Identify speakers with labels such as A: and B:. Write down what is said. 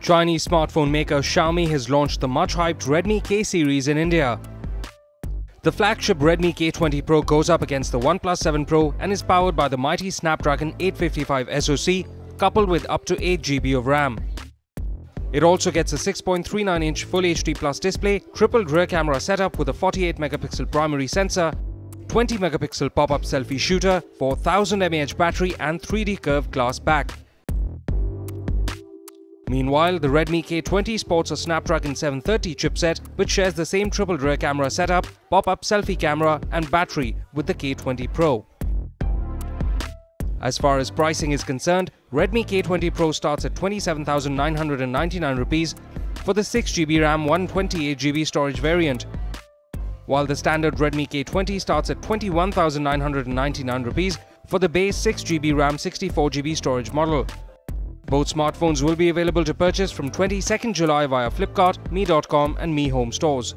A: Chinese smartphone maker Xiaomi has launched the much-hyped Redmi K series in India. The flagship Redmi K20 Pro goes up against the OnePlus 7 Pro and is powered by the mighty Snapdragon 855 SoC coupled with up to 8GB of RAM. It also gets a 6.39-inch Full HD Plus display, triple rear camera setup with a 48-megapixel primary sensor, 20-megapixel pop-up selfie shooter, 4000 mAh battery and 3D curved glass back. Meanwhile, the Redmi K20 sports a Snapdragon 730 chipset which shares the same triple rear camera setup, pop-up selfie camera and battery with the K20 Pro. As far as pricing is concerned, Redmi K20 Pro starts at 27,999 rupees for the 6GB RAM 128GB storage variant, while the standard Redmi K20 starts at 21,999 rupees for the base 6GB RAM 64GB storage model. Both smartphones will be available to purchase from 22nd July via Flipkart, Mi.com and Mi Home stores.